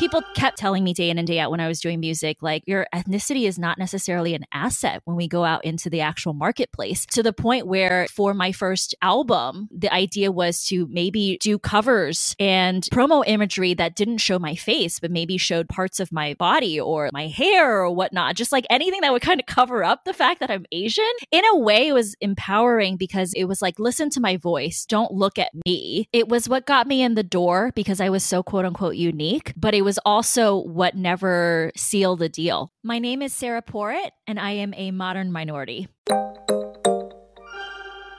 People kept telling me day in and day out when I was doing music, like, your ethnicity is not necessarily an asset when we go out into the actual marketplace. To the point where, for my first album, the idea was to maybe do covers and promo imagery that didn't show my face, but maybe showed parts of my body or my hair or whatnot, just like anything that would kind of cover up the fact that I'm Asian. In a way, it was empowering because it was like, listen to my voice, don't look at me. It was what got me in the door because I was so quote unquote unique, but it was also what never sealed the deal. My name is Sarah Porritt, and I am a modern minority.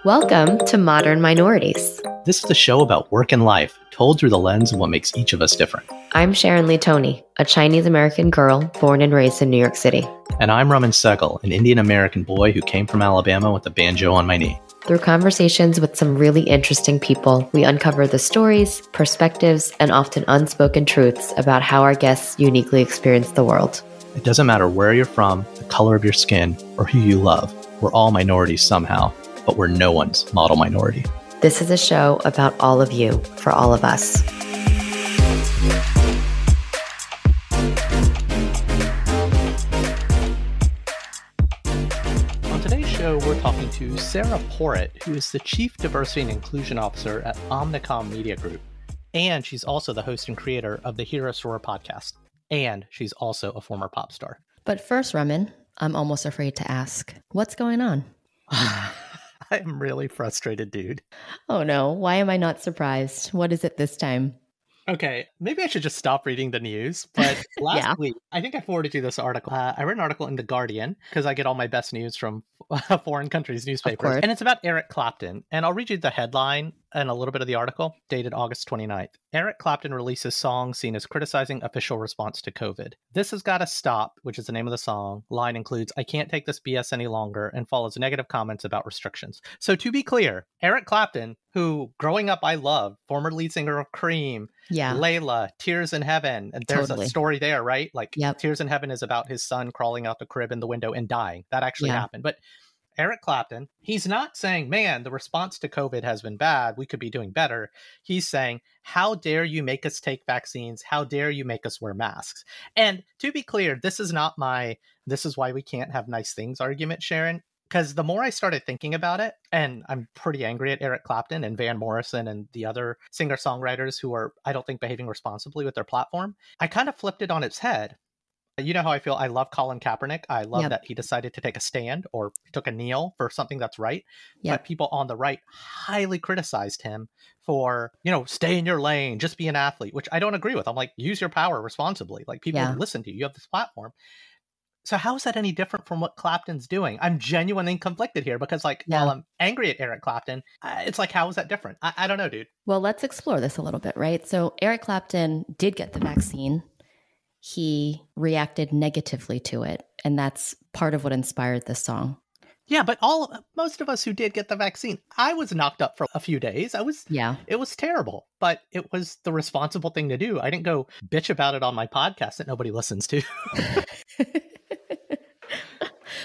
Welcome to Modern Minorities. This is a show about work and life, told through the lens of what makes each of us different. I'm Sharon Lee Tony, a Chinese American girl born and raised in New York City. And I'm Raman Segal, an Indian American boy who came from Alabama with a banjo on my knee. Through conversations with some really interesting people, we uncover the stories, perspectives, and often unspoken truths about how our guests uniquely experience the world. It doesn't matter where you're from, the color of your skin, or who you love. We're all minorities somehow, but we're no one's model minority. This is a show about all of you, for all of us. To Sarah Porritt, who is the Chief Diversity and Inclusion Officer at Omnicom Media Group. And she's also the host and creator of the Hear Us Roar podcast. And she's also a former pop star. But first, Raman, I'm almost afraid to ask what's going on? I'm really frustrated, dude. Oh no, why am I not surprised? What is it this time? Okay, maybe I should just stop reading the news. But last Yeah. week, I think I forwarded you this article. Uh, I read an article in The Guardian because I get all my best news from foreign countries' newspapers. And it's about Eric Clapton. And I'll read you the headline and a little bit of the article, dated August 29th. Eric Clapton releases song seen as criticizing official response to COVID. This has got to stop, which is the name of the song. Line includes, I can't take this BS any longer, and follows negative comments about restrictions. So to be clear, Eric Clapton, who growing up I loved, former lead singer of Cream, Yeah. Layla, Tears in Heaven. And there's Totally. a story there, right? Like Yep. Tears in Heaven is about his son crawling out the crib in the window and dying. That actually Yeah. happened. But Eric Clapton, he's not saying, man, the response to COVID has been bad. We could be doing better. He's saying, how dare you make us take vaccines? How dare you make us wear masks? And to be clear, this is not my, this is why we can't have nice things argument, Sharon. Because the more I started thinking about it, and I'm pretty angry at Eric Clapton and Van Morrison and the other singer songwriters who are, I don't think, behaving responsibly with their platform, I kind of flipped it on its head. You know how I feel? I love Colin Kaepernick. I love Yep. that he decided to take a stand or took a kneel for something that's right. Yep. But people on the right highly criticized him for, you know, stay in your lane, just be an athlete, which I don't agree with. I'm like, use your power responsibly. Like people Yeah. listen to you. You have this platform. So how is that any different from what Clapton's doing? I'm genuinely conflicted here because, like, Yeah. while I'm angry at Eric Clapton, it's like, how is that different? I, I don't know, dude. Well, let's explore this a little bit, right? So, Eric Clapton did get the vaccine. He reacted negatively to it. And that's part of what inspired this song. Yeah, but all most of us who did get the vaccine, I was knocked up for a few days. I was Yeah. it was terrible, but it was the responsible thing to do. I didn't go bitch about it on my podcast that nobody listens to.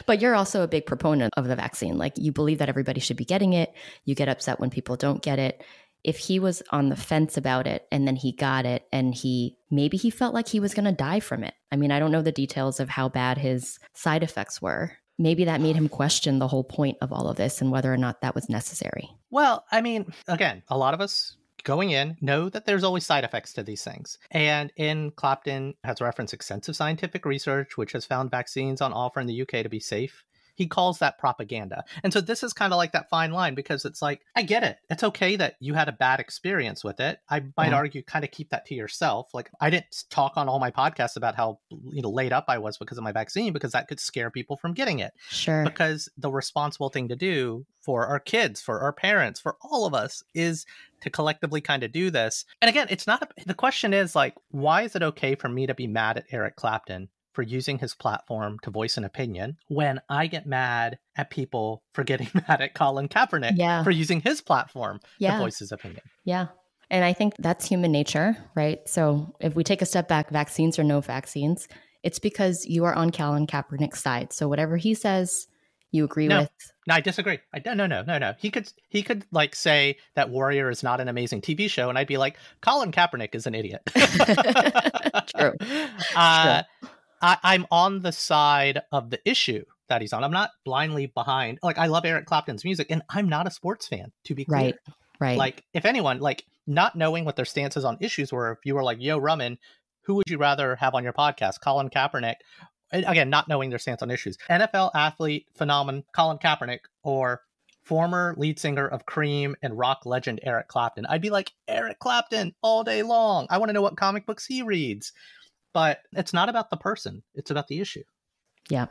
but you're also a big proponent of the vaccine. Like, you believe that everybody should be getting it. You get upset when people don't get it. If he was on the fence about it and then he got it and he maybe he felt like he was going to die from it. I mean, I don't know the details of how bad his side effects were. Maybe that made him question the whole point of all of this and whether or not that was necessary. Well, I mean, again, a lot of us going in know that there's always side effects to these things. And in Clapton has referenced extensive scientific research, which has found vaccines on offer in the UK to be safe. He calls that propaganda. And so this is kind of like that fine line because it's like, I get it. It's okay that you had a bad experience with it. I might Yeah. argue kind of keep that to yourself. Like I didn't talk on all my podcasts about how you know laid up I was because of my vaccine because that could scare people from getting it Sure. because the responsible thing to do for our kids, for our parents, for all of us is to collectively kind of do this. And again, it's not a, the question is like, why is it okay for me to be mad at Eric Clapton for using his platform to voice an opinion when I get mad at people for getting mad at Colin Kaepernick Yeah. for using his platform to voice his opinion? Yeah. And I think that's human nature, right? So if we take a step back, vaccines or no vaccines, it's because you are on Colin Kaepernick's side. So whatever he says, you agree No. with? No, I disagree. I no no no no no. He could he could like say that Warrior is not an amazing TV show, and I'd be like, Colin Kaepernick is an idiot. True. Uh, I, I'm on the side of the issue that he's on. I'm not blindly behind. Like I love Eric Clapton's music, and I'm not a sports fan. To be clear, Right. Right. like if anyone like not knowing what their stances on issues were if you were like yo Rumman who would you rather have on your podcast colin kaepernick again not knowing their stance on issues nfl athlete phenomenon colin kaepernick or former lead singer of cream and rock legend eric clapton i'd be like eric clapton all day long i want to know what comic books he reads but it's not about the person it's about the issue Yeah.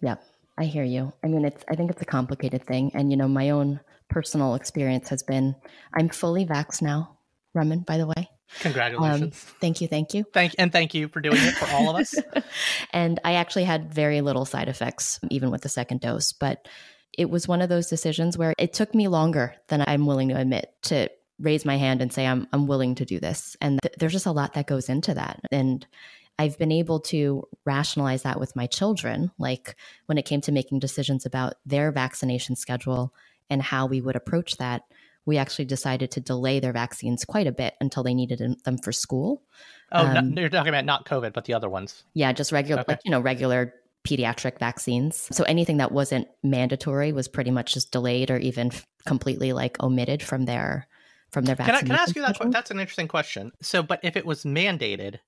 Yeah. I hear you. I mean, it's, I think it's a complicated thing. And, you know, my own personal experience has been I'm fully vaxxed now, Raman, by the way. Um, congratulations Thank you. Thank you. thank and thank you for doing it for all of us and I actually had very little side effects, even with the second dose. But it was one of those decisions where it took me longer than I'm willing to admit to raise my hand and say, I'm, I'm willing to do this. And th- there's just a lot that goes into that. And I've been able to rationalize that with my children, like when it came to making decisions about their vaccination schedule and how we would approach that. We actually decided to delay their vaccines quite a bit until they needed them for school. oh Um, no, you're talking about not covid but the other ones Yeah, just regular, Okay. like, you know, regular pediatric vaccines. So anything that wasn't mandatory was pretty much just delayed or even f- completely like omitted from their from their Can I, can I ask you that? That's an interesting question. So, but if it was mandated,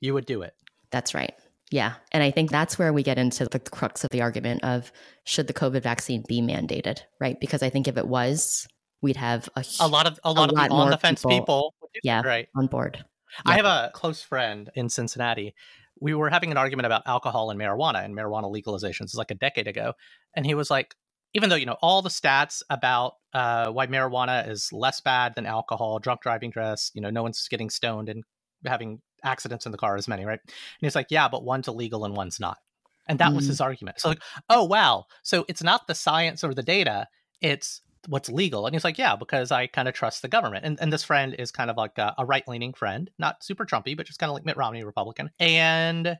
you would do it. That's right. Yeah, and I think that's where we get into the crux of the argument of should the COVID vaccine be mandated, right? Because I think if it was, we'd have a, A lot of a lot of lot the on the fence people- people. Yeah. right. on board. I have a close friend in Cincinnati. We were having an argument about alcohol and marijuana and marijuana legalizations is like a decade ago, and he was like, even though you know all the stats about uh, why marijuana is less bad than alcohol, drunk driving, dress, you know, no one's getting stoned and having accidents in the car as many, right? And he's like, yeah, but one's illegal and one's not, and that was Mm. his argument. So like, oh wow, so it's not the science or the data, it's what's legal. And he's like, yeah, because I kind of trust the government. And, and this friend is kind of like a, a right leaning friend, not super Trumpy, but just kind of like Mitt Romney, Republican. And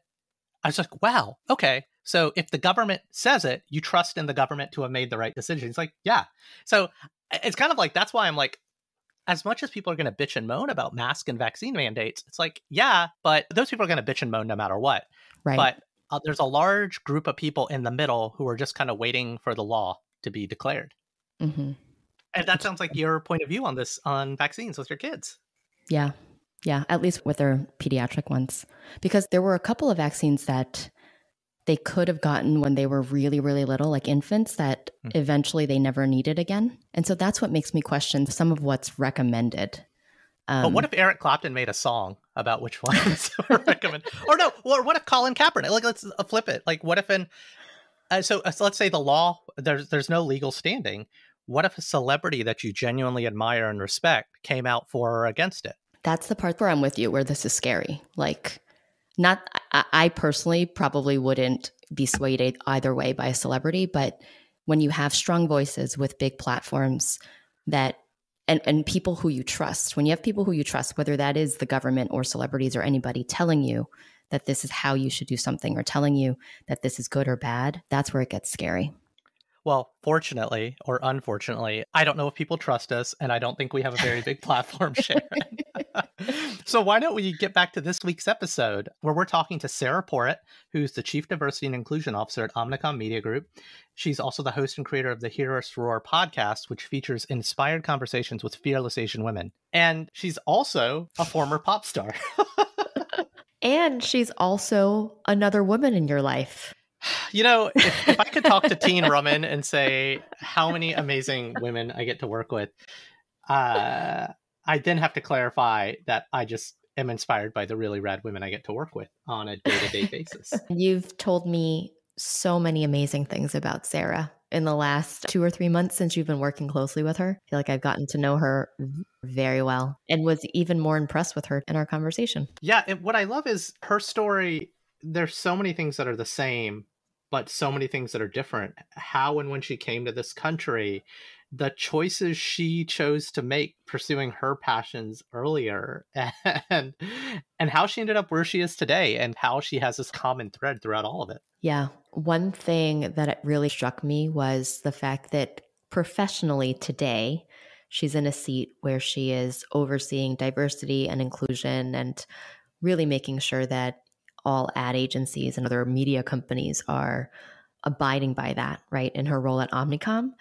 I was like, wow, okay. So if the government says it, you trust in the government to have made the right decision. He's like, yeah. So it's kind of like that's why I'm like, as much as people are going to bitch and moan about mask and vaccine mandates, it's like, yeah, but those people are going to bitch and moan no matter what. Right. But uh, there's a large group of people in the middle who are just kind of waiting for the law to be declared. hmm And that sounds like your point of view on this on vaccines with your kids. Yeah. Yeah. At least with their pediatric ones. Because there were a couple of vaccines that they could have gotten when they were really, really little, like infants, that Hmm. eventually they never needed again. And so that's what makes me question some of what's recommended. Um, but what if Eric Clapton made a song about which ones were recommended? Or no, or what if Colin Kaepernick? Like, let's uh, flip it. Like, what if in uh, so, uh, so let's say the law there's there's no legal standing. What if a celebrity that you genuinely admire and respect came out for or against it? that's the part where I'm with you, where this is scary. Like, not, I, personally probably wouldn't be swayed either way by a celebrity, but when you have strong voices with big platforms that and, and people who you trust, when you have people who you trust, whether that is the government or celebrities or anybody telling you that this is how you should do something or telling you that this is good or bad, that's where it gets scary. Well, fortunately or unfortunately, I don't know if people trust us, and I don't think we have a very big platform share. so why don't we get back to this week's episode where we're talking to Sarah Porritt, who's the Chief Diversity and Inclusion Officer at Omnicom Media Group. She's also the host and creator of the Hear Us Roar podcast, which features inspired conversations with fearless Asian women. And she's also a former pop star. And she's also another woman in your life. You know, if, if I could talk to Teen Rumman and say how many amazing women I get to work with, uh, I then have to clarify that I just am inspired by the really rad women I get to work with on a day to day basis. You've told me so many amazing things about Sarah in the last two or three months since you've been working closely with her. I feel like I've gotten to know her very well and was even more impressed with her in our conversation. Yeah, and what I love is her story. There's so many things that are the same, but so many things that are different. How and when she came to this country, the choices she chose to make pursuing her passions earlier, and and how she ended up where she is today, and how she has this common thread throughout all of it. Yeah. One thing that really struck me was the fact that professionally today, she's in a seat where she is overseeing diversity and inclusion and really making sure that all ad agencies and other media companies are abiding by that, right, in her role at Omnicom.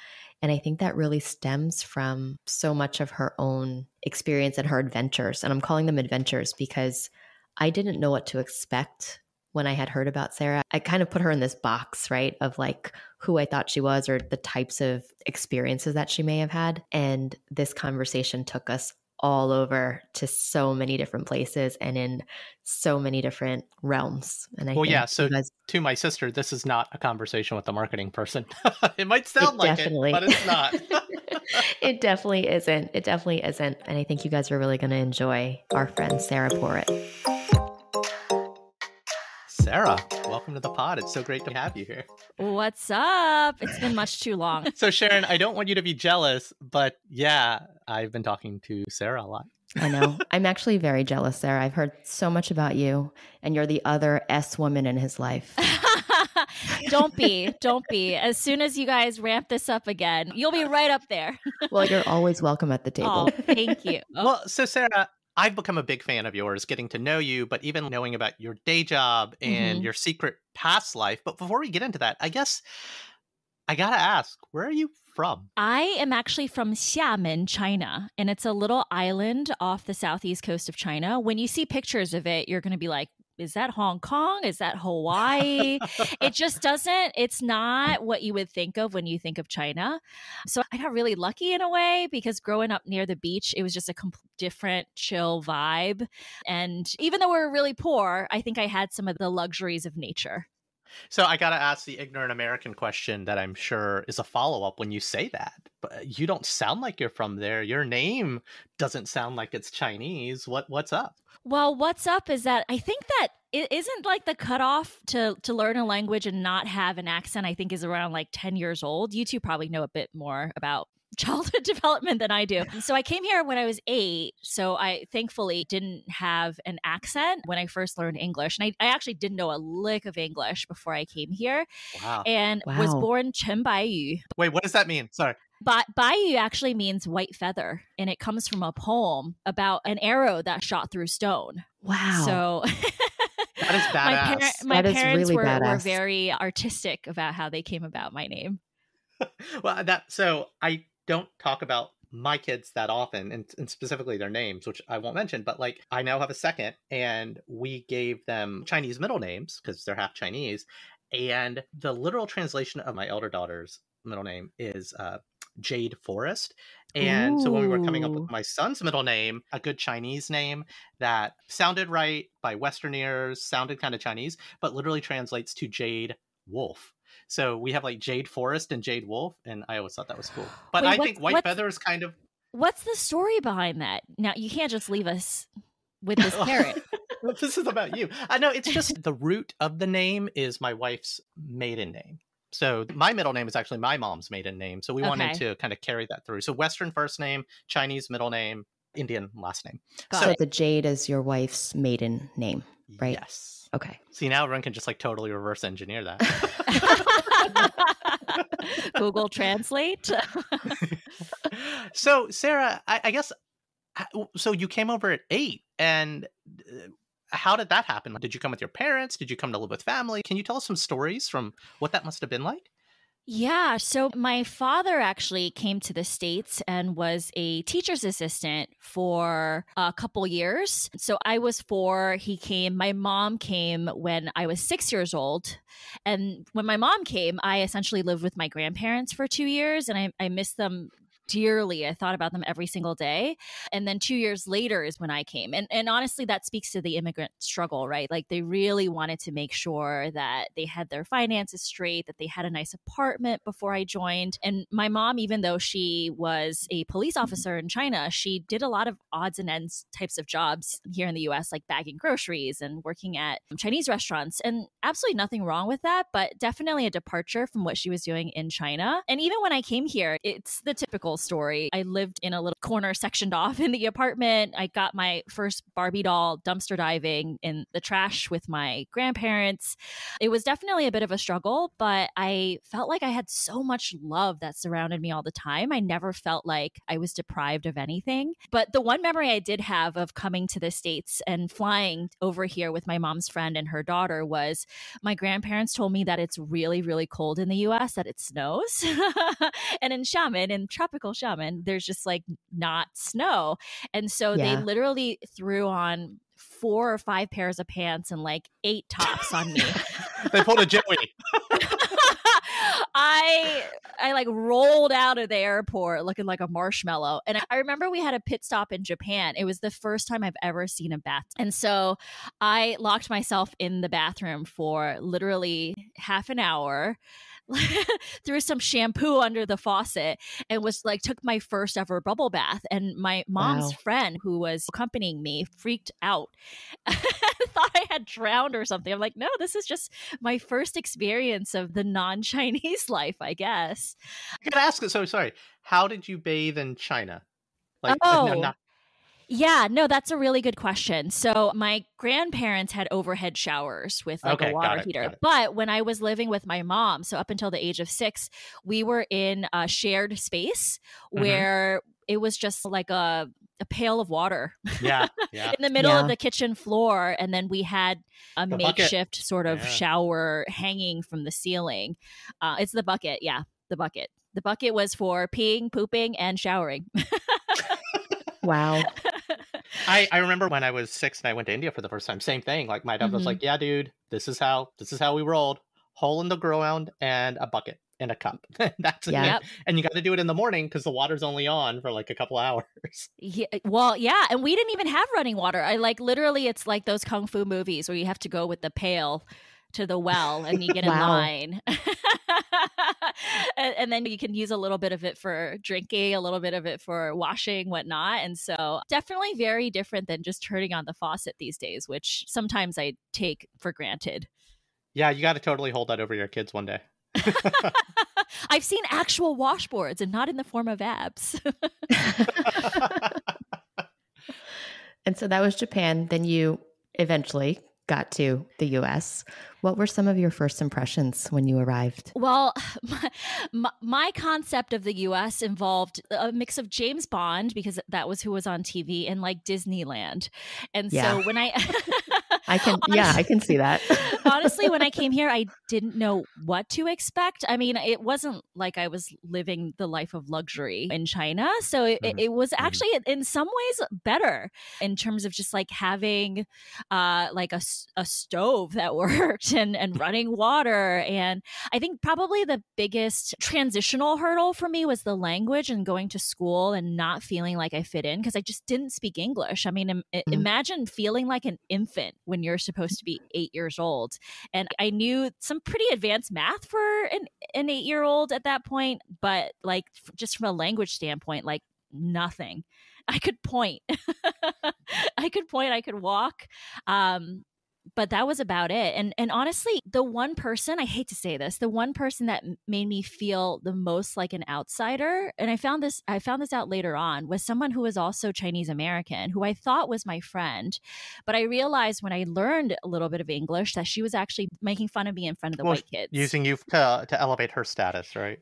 And I think that really stems from so much of her own experience and her adventures. And I'm calling them adventures because I didn't know what to expect when I had heard about Sarah. I kind of put her in this box, right, of like who I thought she was or the types of experiences that she may have had. And this conversation took us all over to so many different places and in so many different realms. And I well, yeah. So to my sister, this is not a conversation with a marketing person. it might sound it like definitely... it, but it's not. it definitely isn't. It definitely isn't. And I think you guys are really going to enjoy our friend Sarah Porritt. Sarah, welcome to the pod. It's so great to have you here. What's up? It's been much too long. so, Sharon, I don't want you to be jealous, but yeah, I've been talking to Sarah a lot. I know. I'm actually very jealous, Sarah. I've heard so much about you, and you're the other S woman in his life. don't be. Don't be. As soon as you guys ramp this up again, you'll be right up there. well, you're always welcome at the table. Oh, thank you. Oh. Well, so Sarah, I've become a big fan of yours, getting to know you, but even knowing about your day job and mm-hmm. your secret past life. But before we get into that, I guess I gotta ask, where are you from? I am actually from Xiamen, China, and it's a little island off the southeast coast of China. When you see pictures of it, you're gonna be like, is that Hong Kong? Is that Hawaii? it just doesn't, it's not what you would think of when you think of China. So I got really lucky in a way because growing up near the beach, it was just a different, chill vibe. And even though we are really poor, I think I had some of the luxuries of nature. So I got to ask the ignorant American question that I'm sure is a follow up when you say that. But you don't sound like you're from there. Your name doesn't sound like it's Chinese. What what's up? Well, what's up is that I think that it isn't like the cutoff to to learn a language and not have an accent. I think is around like ten years old. You two probably know a bit more about childhood development than I do. So I came here when I was eight. So I thankfully didn't have an accent when I first learned English. And I, I actually didn't know a lick of English before I came here. Wow. And wow. was born Chen Baiyu. Wait, what does that mean? Sorry. But Baiyu actually means white feather, and it comes from a poem about an arrow that shot through stone. Wow. So that is badass. My, par- my parents really were, were very artistic about how they came about my name. well, that so I don't talk about my kids that often and, and, specifically their names which i won't mention but like i now have a second and we gave them chinese middle names because they're half chinese and the literal translation of my elder daughter's middle name is uh, Jade Forest. And Ooh. so when we were coming up with my son's middle name, a good Chinese name that sounded right by Western ears, sounded kind of Chinese, but literally translates to Jade Wolf. So we have like Jade Forest and Jade Wolf, and I always thought that was cool. But Wait, I think White Feather is kind of. What's the story behind that? Now you can't just leave us with this parrot. this is about you. I know it's just the root of the name is my wife's maiden name. So my middle name is actually my mom's maiden name. So we okay. wanted to kind of carry that through. So Western first name, Chinese middle name, Indian last name. Got so it. the Jade is your wife's maiden name, right? Yes. Okay. See now everyone can just like totally reverse engineer that. Google Translate. so Sarah, I, I guess so you came over at eight and uh, how did that happen? Did you come with your parents? Did you come to live with family? Can you tell us some stories from what that must have been like? Yeah. So my father actually came to the States and was a teacher's assistant for a couple years. So I was four. He came. My mom came when I was six years old. And when my mom came, I essentially lived with my grandparents for two years and I, I missed them dearly. I thought about them every single day. And then two years later is when I came. And and honestly, that speaks to the immigrant struggle, right? Like they really wanted to make sure that they had their finances straight, that they had a nice apartment before I joined. And my mom, even though she was a police mm-hmm. officer in China, she did a lot of odds and ends types of jobs here in the US, like bagging groceries and working at Chinese restaurants. And absolutely nothing wrong with that, but definitely a departure from what she was doing in China. And even when I came here, it's the typical little story. I lived in a little corner sectioned off in the apartment. I got my first Barbie doll dumpster diving in the trash with my grandparents. It was definitely a bit of a struggle, but I felt like I had so much love that surrounded me all the time. I never felt like I was deprived of anything. But the one memory I did have of coming to the States and flying over here with my mom's friend and her daughter was my grandparents told me that it's really, really cold in the US, that it snows. and in Xiamen, in tropical Xiamen, there's just like not snow. And so yeah. they literally threw on four or five pairs of pants and like eight tops on me. they pulled a Joey. I I like rolled out of the airport looking like a marshmallow. And I remember we had a pit stop in Japan. It was the first time I've ever seen a bath. And so I locked myself in the bathroom for literally half an hour threw some shampoo under the faucet and was like took my first ever bubble bath. And my mom's wow. friend who was accompanying me freaked out. Thought i had drowned or something. I'm like no this is just my first experience of the non-chinese life i guess. I gotta ask so sorry how did you bathe in china? Like oh. not yeah, no, that's a really good question. So my grandparents had overhead showers with like okay, a water it, heater. But when I was living with my mom, so up until the age of six, we were in a shared space mm-hmm. where it was just like a a pail of water. Yeah. yeah. in the middle yeah. of the kitchen floor. And then we had a the makeshift bucket. sort of yeah. shower hanging from the ceiling. Uh, it's the bucket. Yeah. The bucket. The bucket was for peeing, pooping, and showering. wow. I, I remember when I was six and I went to India for the first time. Same thing. Like my dad mm-hmm. was like, "Yeah, dude, this is how this is how we rolled. Hole in the ground and a bucket and a cup. That's yeah. it. And you got to do it in the morning because the water's only on for like a couple hours. Yeah, well, yeah, and we didn't even have running water. I like literally, it's like those kung fu movies where you have to go with the pail to the well and you get in line. and, and, then you can use a little bit of it for drinking, a little bit of it for washing, whatnot. And so definitely very different than just turning on the faucet these days, which sometimes I take for granted. Yeah, you got to totally hold that over your kids one day. I've seen actual washboards and not in the form of abs. and so that was Japan. Then you eventually got to the US. What were some of your first impressions when you arrived? Well, my, my, concept of the US involved a mix of James Bond, because that was who was on TV, and like Disneyland. And yeah. so when I. I can, honestly, yeah, I can see that. honestly, when I came here, I didn't know what to expect. I mean, it wasn't like I was living the life of luxury in China. So it, mm-hmm. it was mm-hmm. actually, in some ways, better in terms of just like having uh, like a, a stove that worked and, and running water. And I think probably the biggest transitional hurdle for me was the language and going to school and not feeling like I fit in because I just didn't speak English. I mean, Im- mm-hmm. imagine feeling like an infant when you're supposed to be eight years old. And I knew some pretty advanced math for an, an eight year old at that point, but like just from a language standpoint, like nothing. I could point. I could point, I could walk. Um, but that was about it. And and honestly, the one person I hate to say this, the one person that made me feel the most like an outsider, and I found this I found this out later on, was someone who was also Chinese American, who I thought was my friend, but I realized when I learned a little bit of English that she was actually making fun of me in front of the well, white kids, using you to to elevate her status, right?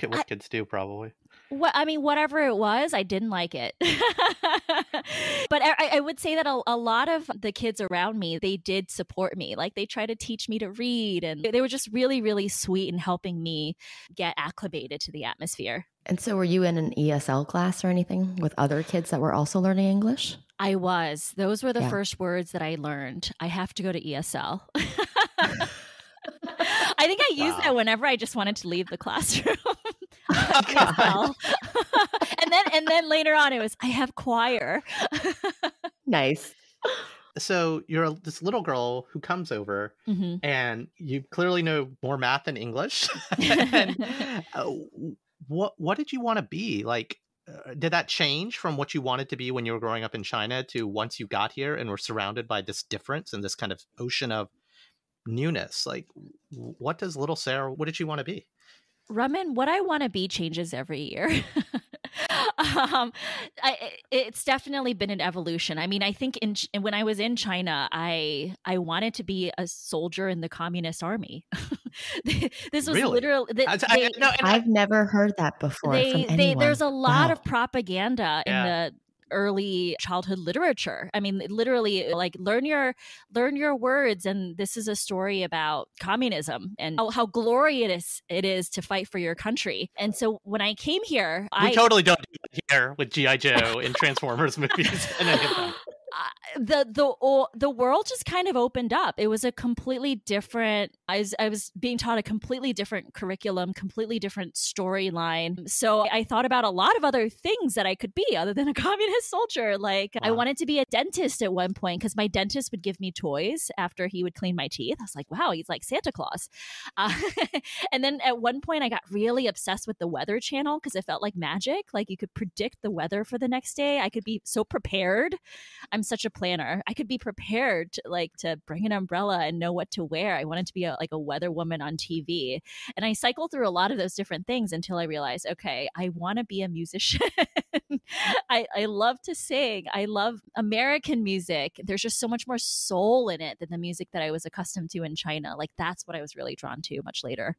What I, kids do, probably what I mean, whatever it was, I didn't like it. but I, I, would say that a, a, lot of the kids around me, they did support me. Like they tried to teach me to read, and they were just really, really sweet in helping me get acclimated to the atmosphere. And so, were you in an ESL class or anything with other kids that were also learning English? I was. Those were the yeah. first words that I learned. I have to go to ESL. I think I used wow. that whenever I just wanted to leave the classroom. and then and then later on it was I have choir. nice. So you're this little girl who comes over, mm-hmm. and you clearly know more math than English. and uh, what what did you want to be like? Uh, did that change from what you wanted to be when you were growing up in China to once you got here and were surrounded by this difference and this kind of ocean of newness? Like, what does little Sarah? What did she want to be? Raman, what I want to be changes every year. um, I, it's definitely been an evolution. I mean, I think in when I was in China, I I wanted to be a soldier in the communist army. this was really? literally. They, I, I, no, I've never heard that before. They, they, there's a lot wow. of propaganda yeah. in the early childhood literature. I mean, literally uh, like learn your learn your words and this is a story about communism and how, how glorious it is to fight for your country. And so when I came here, we I totally don't do that here with GI Joe in Transformers movies the the the world just kind of opened up. It was a completely different. I was I was being taught a completely different curriculum, completely different storyline. So I thought about a lot of other things that I could be other than a communist soldier. Like wow. I wanted to be a dentist at one point because my dentist would give me toys after he would clean my teeth. I was like, wow, he's like Santa Claus. Uh, and then at one point, I got really obsessed with the Weather Channel because it felt like magic. Like you could predict the weather for the next day. I could be so prepared. I'm such a planner. I could be prepared to like to bring an umbrella and know what to wear. I wanted to be a, like a weather woman on TV. And I cycled through a lot of those different things until I realized, okay, I want to be a musician. I, I love to sing. I love American music. There's just so much more soul in it than the music that I was accustomed to in China. Like that's what I was really drawn to much later.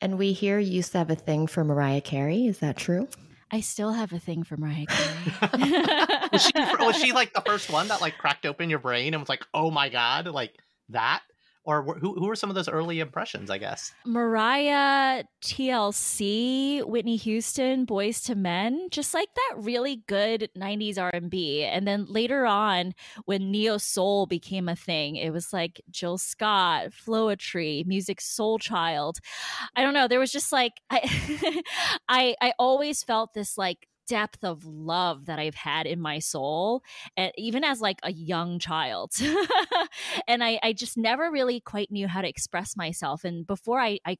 And we hear you used to have a thing for Mariah Carey. Is that true? I still have a thing for Mariah Carey. was, she, was she like the first one that like cracked open your brain and was like, oh my god, like that? Or who, who were some of those early impressions i guess? Mariah tlc whitney houston Boyz II Men just like that really good 90s r&b and then later on when neo soul became a thing it was like jill scott floetry Musiq Soulchild. I don't know there was just like i i i always felt this like depth of love that I've had in my soul, and even as like a young child. and I, I just never really quite knew how to express myself. And before I, I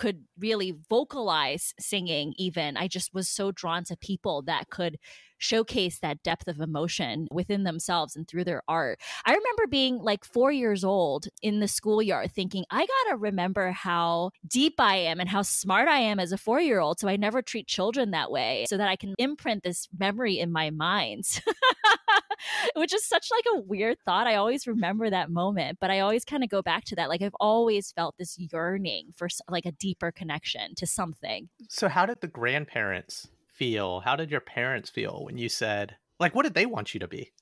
could really vocalize singing even i just was so drawn to people that could showcase that depth of emotion within themselves and through their art. I remember being like four years old in the schoolyard thinking i gotta remember how deep i am and how smart i am as a four year old so i never treat children that way so that i can imprint this memory in my mind which is such like a weird thought. I always remember that moment, but I always kind of go back to that. Like I've always felt this yearning for like a deeper connection to something. So how did the grandparents feel? How did your parents feel when you said like what did they want you to be?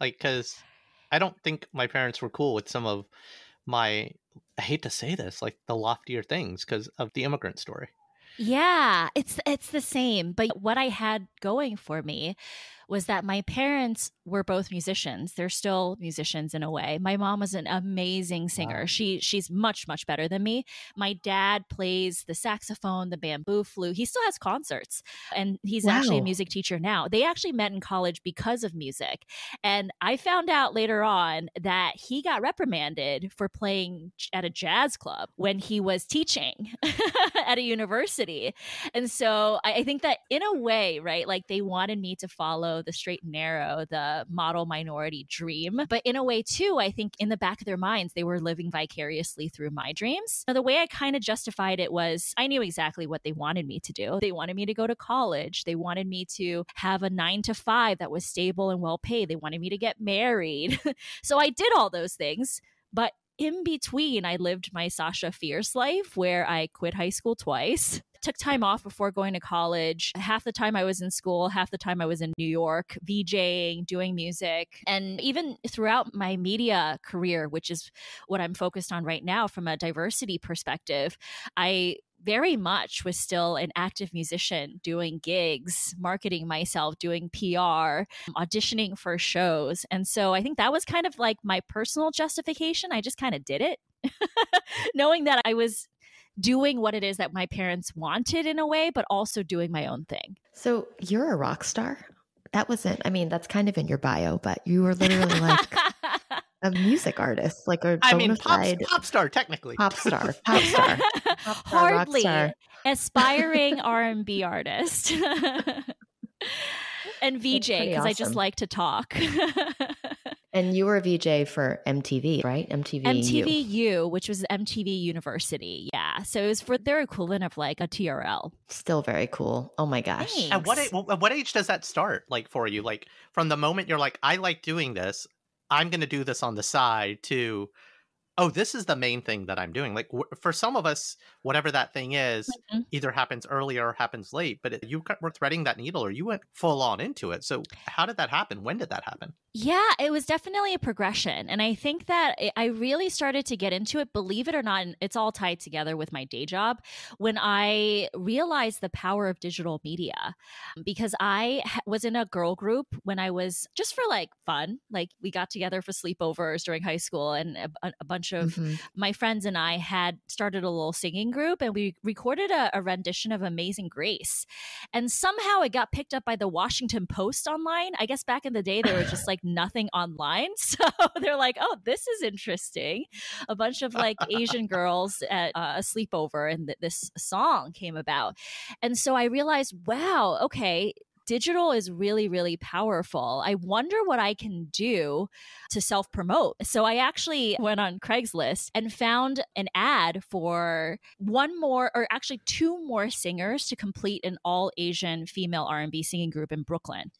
Like cuz I don't think my parents were cool with some of my I hate to say this, like the loftier things because of the immigrant story. Yeah, it's it's the same. But what I had going for me was that my parents were both musicians. They're still musicians in a way. My mom was an amazing singer. Wow. She she's much much better than me. My dad plays the saxophone, the bamboo flute. He still has concerts and he's wow. actually a music teacher now. They actually met in college because of music. And I found out later on that he got reprimanded for playing at a jazz club when he was teaching at a university. And so I, I think that in a way, right, like they wanted me to follow the straight and narrow, the model minority dream. But in a way, too, I think in the back of their minds, they were living vicariously through my dreams. Now, the way I kind of justified it was I knew exactly what they wanted me to do. They wanted me to go to college, they wanted me to have a nine to five that was stable and well paid, they wanted me to get married. so I did all those things. But in between, I lived my Sasha Fierce life where I quit high school twice took time off before going to college. Half the time I was in school, half the time I was in New York, VJing, doing music. And even throughout my media career, which is what I'm focused on right now from a diversity perspective, I very much was still an active musician doing gigs, marketing myself, doing PR, auditioning for shows. And so I think that was kind of like my personal justification. I just kind of did it. Knowing that I was doing what it is that my parents wanted in a way, but also doing my own thing. So you're a rock star? That wasn't, I mean, that's kind of in your bio, but you were literally like a music artist, like a I mean, pop, pop, star, technically. Pop star, pop star. Pop star Hardly. Star. Aspiring R&B artist. and VJ, because awesome. I just like to talk. And you were a VJ for MTV, right? MTV. MTVU, which was MTV University. Yeah. So it was for their equivalent of like a TRL. Still very cool. Oh my gosh. Thanks. At what age, what age does that start? Like for you, like from the moment you're like, I like doing this, I'm going to do this on the side. To oh, this is the main thing that I'm doing. Like w- for some of us, whatever that thing is, Mhm. either happens early or happens late. But it, you were threading that needle, or you went full on into it. So how did that happen? When did that happen? Yeah, it was definitely a progression. And I think that I- I really started to get into it, believe it or not, it's all tied together with my day job, when I realized the power of digital media. Because I was in a girl group when I was just for like fun. Like we got together for sleepovers during high school, and a, a- bunch of Mhm. my friends and I had started a little singing group and we recorded a, a rendition of Amazing Grace. And somehow it got picked up by the Washington Post online. I guess back in the day, there were just like nothing online. So they're like, oh, this is interesting. A bunch of like Asian girls at uh, a sleepover and th- this song came about. And so I realized, wow, okay. Digital is really, really powerful. I wonder what I can do to self promote. So I actually went on Craigslist and found an ad for one more or actually two more singers to complete an all Asian female R&B singing group in Brooklyn.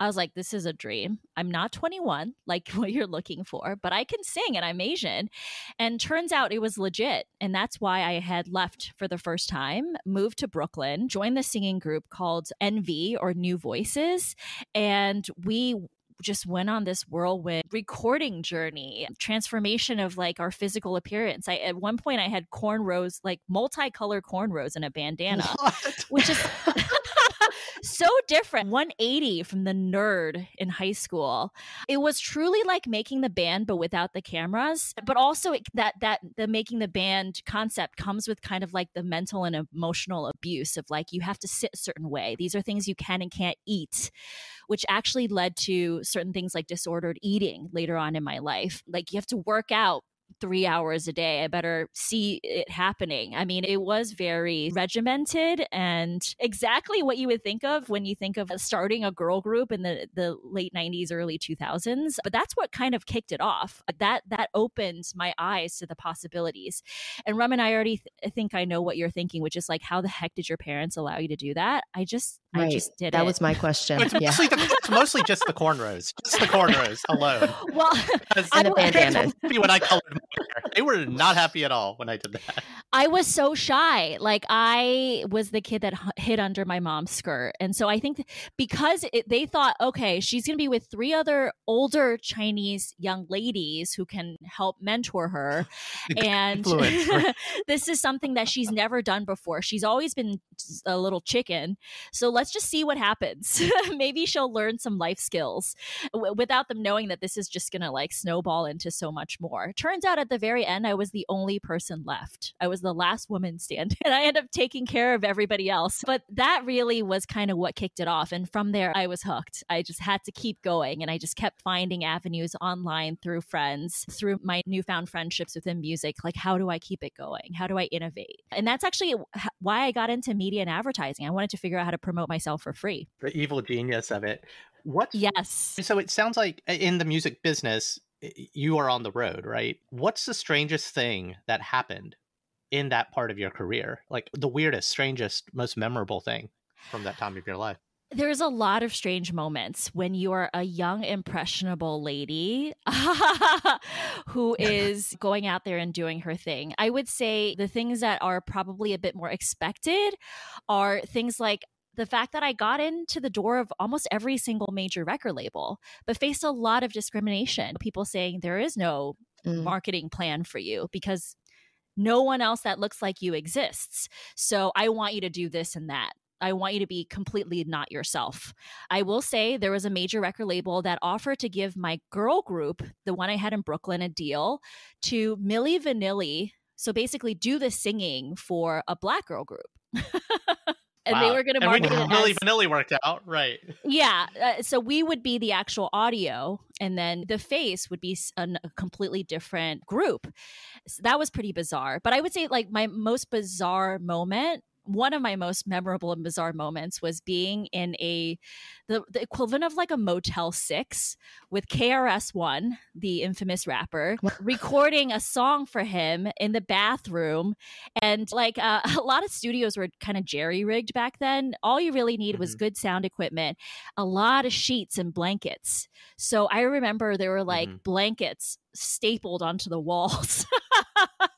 I was like, this is a dream. I'm not 21, like what you're looking for, but I can sing and I'm Asian. And turns out it was legit. And that's why I had left for the first time, moved to Brooklyn, joined the singing group called NV or New Voices. And we just went on this whirlwind recording journey, transformation of like our physical appearance. I at one point I had cornrows, like multicolored cornrows and a bandana What? which is so different. 180 from the nerd in high school. It was truly like making the band but without the cameras. But also it, that that the making the band concept comes with kind of like the mental and emotional abuse of like you have to sit a certain way. These are things you can and can't eat which actually led to certain things like disordered eating later on in my life. Like you have to work out three hours a day. I better see it happening. I mean, it was very regimented and exactly what you would think of when you think of starting a girl group in the, the late 90s, early 2000s. But that's what kind of kicked it off. That that opened my eyes to the possibilities. And Rum and I already th- think I know what you're thinking, which is like, how the heck did your parents allow you to do that? I just, I just did That it. was my question. It's yeah. mostly, the, it's mostly just the cornrows, just the cornrows alone. well, 'Cause I And the will- my bandana. were happy when I colored my hair. They were not happy at all when I did that. I was so shy. Like I was the kid that hid under my mom's skirt, and so I think because it, they thought, okay, she's going to be with three other older Chinese young ladies who can help mentor her, and this is something that she's never done before. She's always been a little chicken, so let's just see what happens. Maybe she'll learn some life skills w- without them knowing that this is just going to like snowball into so much more. Turns out at the very end, I was the only person left. I was the last woman standing, and I ended up taking care of everybody else. But that really was kind of what kicked it off. And from there, I was hooked. I just had to keep going, and I just kept finding avenues online through friends, through my newfound friendships within music. Like, how do I keep it going? How do I innovate? And that's actually why I got into media and advertising. I wanted to figure out how to promote myself for free. The evil genius of it. What? Yes. So it sounds like uh, in the music business, you are on the road, right? What's the strangest thing that happened in that part of your career? Like the weirdest, strangest, most memorable thing from that time of your life? There's a lot of strange moments when you are a young, impressionable lady who is going out there and doing her thing. I would say the things that are probably a bit more expected are things like the fact that I got into the door of almost every single major record label, but faced a lot of discrimination. People saying there is no Mm. marketing plan for you because no one else that looks like you exists. So I want you to do this and that. I want you to be completely not yourself. I will say there was a major record label that offered to give my girl group, the one I had in Brooklyn, a deal to Milli Vanilli. So basically, do the singing for a black girl group. and they were going to we market know it Milli Vanilli worked out, right? yeah. Uh, so we would be the actual audio, and then the face would be an- a completely different group. So that was pretty bizarre. But I would say, like, my most bizarre moment one of my most memorable and bizarre moments was being in a the, the equivalent of like a motel 6 with KRS-One the infamous rapper recording a song for him in the bathroom. And like uh, a lot of studios were kind of jerry rigged back then. All you really need mm-hmm. was good sound equipment a lot of sheets and blankets. So i remember there were like mm-hmm. blankets stapled onto the walls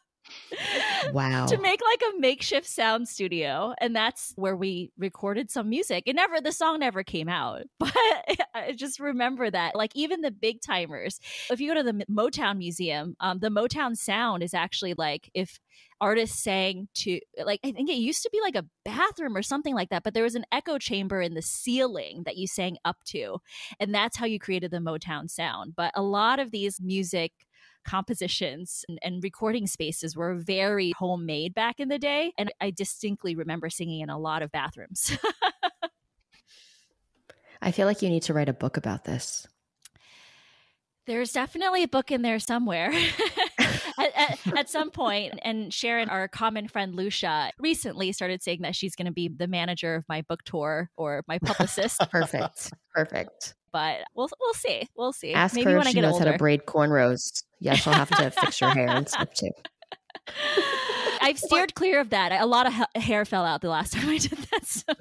wow. to make like a makeshift sound studio and that's where we recorded some music. It never the song never came out but i just remember that like even the big timers if you go to the motown museum um, the motown sound is actually like if artists sang to like i think it used to be like a bathroom or something like that but there was an echo chamber in the ceiling that you sang up to and that's how you created the motown sound. But a lot of these music compositions and, and recording spaces were very homemade back in the day. And I distinctly remember singing in a lot of bathrooms. I feel like you need to write a book about this. There's definitely a book in there somewhere. at, at, at, some point, and Sharon, our common friend Lucia, recently started saying that she's going to be the manager of my book tour or my publicist. Perfect. Perfect but we'll we'll see. We'll see. Ask Maybe her when if I she knows older. how to braid cornrows. Yeah, she'll have to fix your hair and stuff too. I've steered clear of that. A lot of ha- hair fell out the last time I did that. So.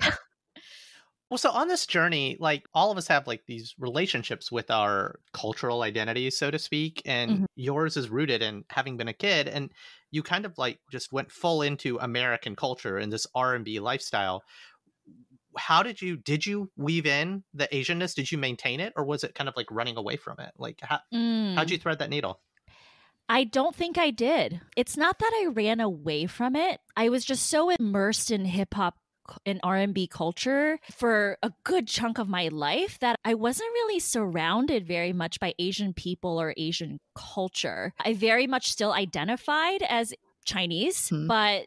Well, so on this journey, like all of us have like these relationships with our cultural identities, so to speak, and mm-hmm. yours is rooted in having been a kid, and you kind of like just went full into American culture and this R and B lifestyle how did you did you weave in the asianness did you maintain it or was it kind of like running away from it like how, mm. how'd you thread that needle I don't think I did. It's not that I ran away from it. I was just so immersed in hip hop and R&B culture for a good chunk of my life that I wasn't really surrounded very much by Asian people or Asian culture. I very much still identified as Chinese, hmm. but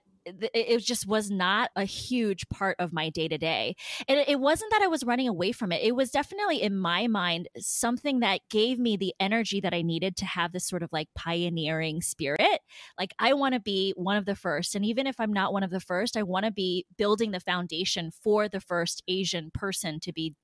it just was not a huge part of my day to day. And it wasn't that I was running away from it. It was definitely in my mind something that gave me the energy that I needed to have this sort of like pioneering spirit. Like I want to be one of the first. And even if I'm not one of the first, I want to be building the foundation for the first Asian person to be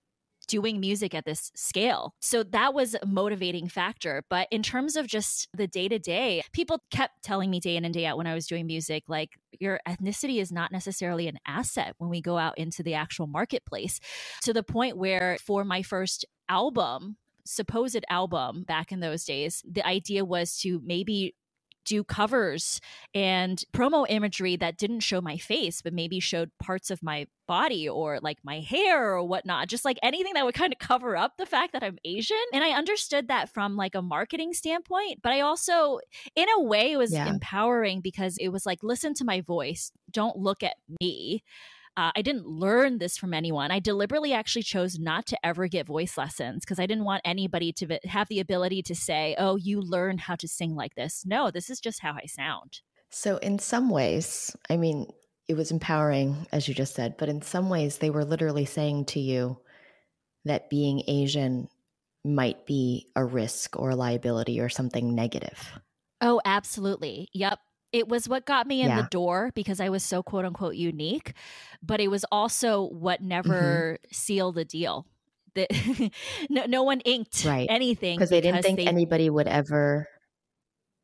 doing music at this scale. So that was a motivating factor. But in terms of just the day to day, people kept telling me day in and day out when I was doing music, like, your ethnicity is not necessarily an asset when we go out into the actual marketplace to the point where for my first album, supposed album back in those days, the idea was to maybe do covers and promo imagery that didn't show my face, but maybe showed parts of my body or like my hair or whatnot, just like anything that would kind of cover up the fact that I'm Asian. And I understood that from like a marketing standpoint, but I also, in a way, it was yeah. empowering because it was like, listen to my voice, don't look at me. Uh, I didn't learn this from anyone. I deliberately actually chose not to ever get voice lessons because I didn't want anybody to have the ability to say, oh, you learned how to sing like this. No, this is just how I sound. So, in some ways, I mean, it was empowering, as you just said, but in some ways, they were literally saying to you that being Asian might be a risk or a liability or something negative. Oh, absolutely. Yep it was what got me in yeah. the door because I was so quote unquote unique, but it was also what mm-hmm. never mm-hmm. sealed the deal. That no, no one inked right. anything because they didn't think they, anybody would ever.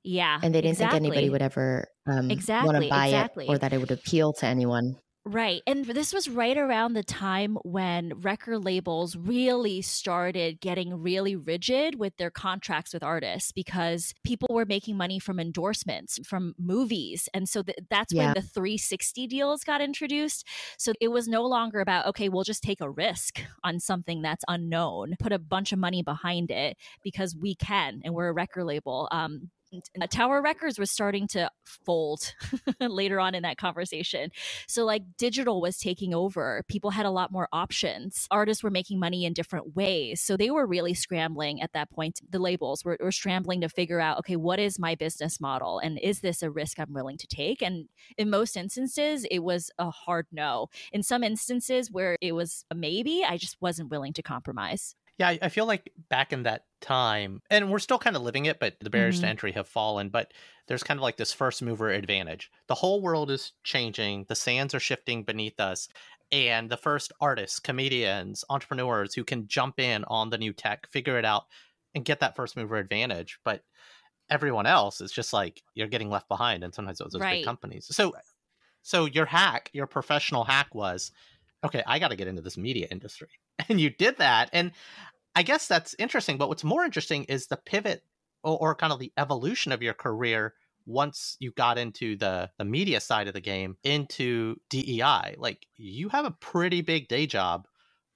Yeah, and they didn't exactly. think anybody would ever um, exactly want to buy exactly. it or that it would appeal to anyone. Right. And this was right around the time when record labels really started getting really rigid with their contracts with artists because people were making money from endorsements from movies. And so th- that's yeah. when the 360 deals got introduced. So it was no longer about, okay, we'll just take a risk on something that's unknown, put a bunch of money behind it because we can and we're a record label. Um, uh, Tower Records was starting to fold later on in that conversation. So, like, digital was taking over. People had a lot more options. Artists were making money in different ways. So, they were really scrambling at that point. The labels were, were scrambling to figure out okay, what is my business model? And is this a risk I'm willing to take? And in most instances, it was a hard no. In some instances where it was a maybe, I just wasn't willing to compromise. Yeah, I, I feel like back in that time, and we're still kind of living it, but the barriers Mhm. to entry have fallen. But there's kind of like this first mover advantage. The whole world is changing, the sands are shifting beneath us. And the first artists, comedians, entrepreneurs who can jump in on the new tech, figure it out, and get that first mover advantage. But everyone else is just like you're getting left behind, and sometimes those, those Right. big companies. So, so your hack, your professional hack was, okay, I got to get into this media industry, and you did that. And I guess that's interesting. But what's more interesting is the pivot or, or kind of the evolution of your career once you got into the the media side of the game into DEI. Like you have a pretty big day job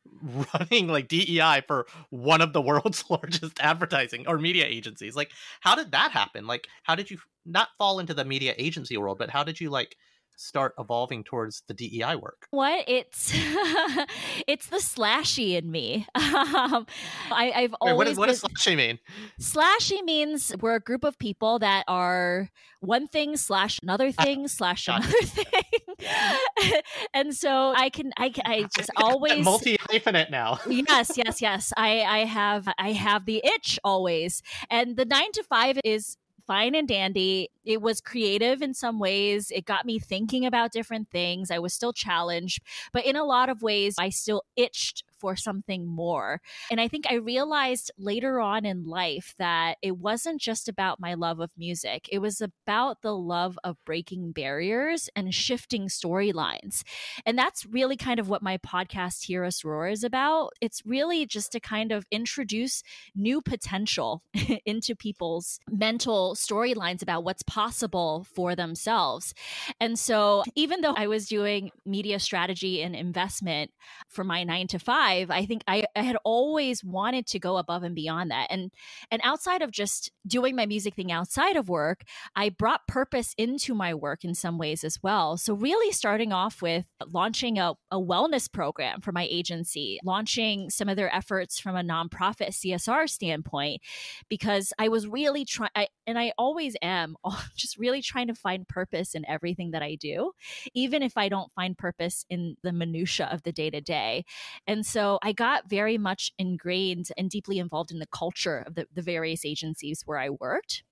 running like DEI for one of the world's largest advertising or media agencies. Like how did that happen? Like how did you not fall into the media agency world, but how did you like start evolving towards the DEI work? What it's it's the slashy in me. Um, I, I've Wait, always what, is, what been, does slashy mean? slashy means we're a group of people that are one thing slash another thing slash it. another thing, and so I can I I just always multi hyphenate now. yes yes yes i i have i have the itch always and the nine to five is fine and dandy. It was creative in some ways. It got me thinking about different things. I was still challenged but in a lot of ways i still itched for something more and i think i realized later on in life that it wasn't just about my love of music it was about the love of breaking barriers and shifting storylines and that's really kind of what my podcast Hear Us Roar is about. It's really just to kind of introduce new potential into people's mental storylines about what's possible for themselves. And so, even though I was doing media strategy and investment for my nine to five, I think I, I had always wanted to go above and beyond that. And and outside of just doing my music thing outside of work, I brought purpose into my work in some ways as well. So, really starting off with launching a, a wellness program for my agency, launching some of their efforts from a nonprofit CSR standpoint, because I was really trying, and I always am, just really trying to find purpose in everything that I do, even if I don't find purpose in the minutia of the day to day. And so I got very much ingrained and deeply involved in the culture of the, the various agencies where I worked.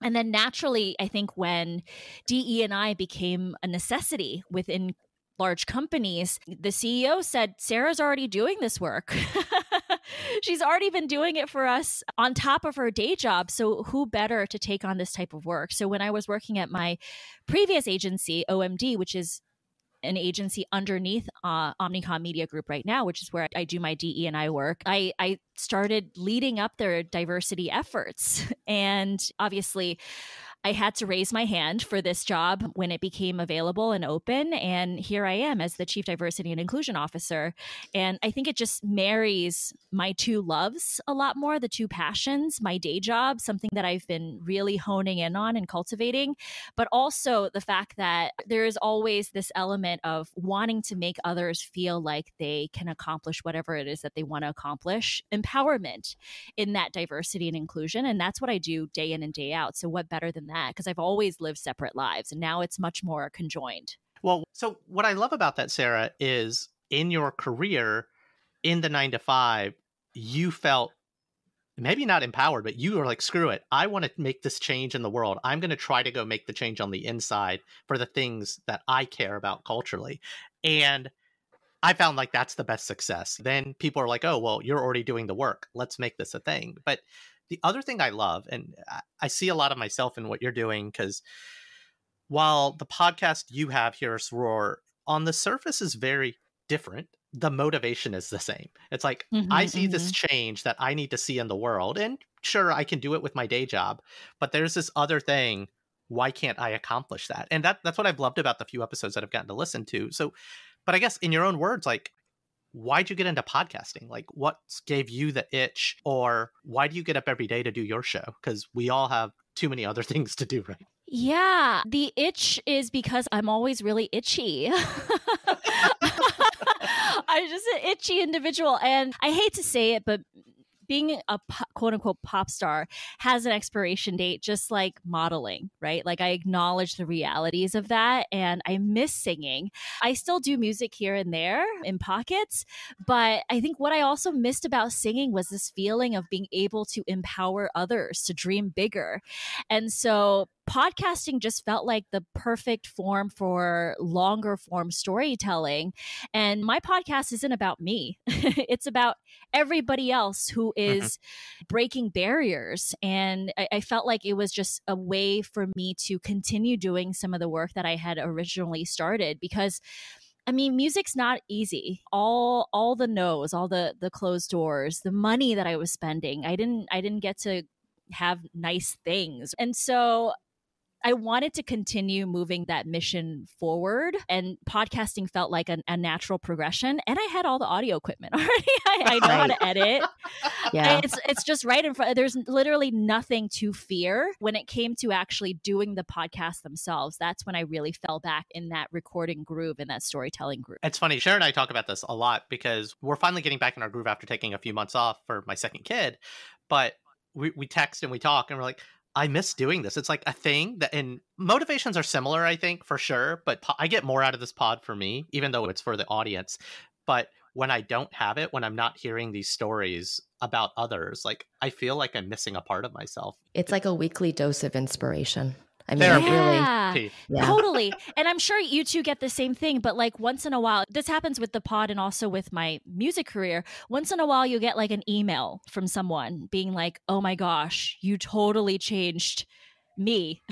And then naturally, I think when DE and I became a necessity within large companies, the CEO said, Sarah's already doing this work. She's already been doing it for us on top of her day job. So, who better to take on this type of work? So, when I was working at my previous agency, OMD, which is an agency underneath uh, Omnicom Media Group right now, which is where I do my DE and I work. I, I started leading up their diversity efforts. And obviously, I had to raise my hand for this job when it became available and open. And here I am as the Chief Diversity and Inclusion Officer. And I think it just marries my two loves a lot more the two passions, my day job, something that I've been really honing in on and cultivating, but also the fact that there is always this element of wanting to make others feel like they can accomplish whatever it is that they want to accomplish, empowerment in that diversity and inclusion. And that's what I do day in and day out. So, what better than that? Because I've always lived separate lives and now it's much more conjoined. Well, so what I love about that, Sarah, is in your career in the nine to five, you felt maybe not empowered, but you were like, screw it. I want to make this change in the world. I'm going to try to go make the change on the inside for the things that I care about culturally. And I found like that's the best success. Then people are like, oh, well, you're already doing the work. Let's make this a thing. But the other thing I love, and I- I see a lot of myself in what you're doing, because while the podcast you have here, Roar, on the surface is very different, the motivation is the same. It's like, I Mhm, see this change that I need to see in the world. And sure, I can do it with my day job, but there's this other thing. Why can't I accomplish that? And that that's what I've loved about the few episodes that I've gotten to listen to. So, but I guess in your own words, like, why'd you get into podcasting? Like, what gave you the itch? Or why do you get up every day to do your show? Because we all have too many other things to do, right? Yeah, the itch is because I'm always really itchy. I'm just an itchy individual. And I hate to say it, but being a quote unquote pop star has an expiration date, just like modeling, right? Like I acknowledge the realities of that and I miss singing. I still do music here and there in pockets, but I think what I also missed about singing was this feeling of being able to empower others to dream bigger. And so podcasting just felt like the perfect form for longer form storytelling. And my podcast isn't about me, it's about everybody else who mm-hmm. mm-hmm. breaking barriers. And I, I felt like it was just a way for me to continue doing some of the work that I had originally started because. I mean, music's not easy. All all the no's, all the the closed doors, the money that I was spending. I didn't I didn't get to have nice things. And so I wanted to continue moving that mission forward, and podcasting felt like a, a natural progression. And I had all the audio equipment already. I, I know right. how to edit. yeah, it's it's just right in front. There's literally nothing to fear when it came to actually doing the podcast themselves. That's when I really fell back in that recording groove and that storytelling groove. It's funny. Sharon and I talk about this a lot because we're finally getting back in our groove after taking a few months off for my second kid, but we, we text and we talk and we're like I miss doing this. It's like a thing that, and motivations are similar, I think, for sure. But po- I get more out of this pod for me, even though it's for the audience. But when I don't have it, when I'm not hearing these stories about others, like I feel like I'm missing a part of myself. It's like a weekly dose of inspiration. I mean, yeah, really, yeah. totally. And I'm sure you two get the same thing, but like once in a while, this happens with the pod and also with my music career. Once in a while, you get like an email from someone being like, oh my gosh, you totally changed me.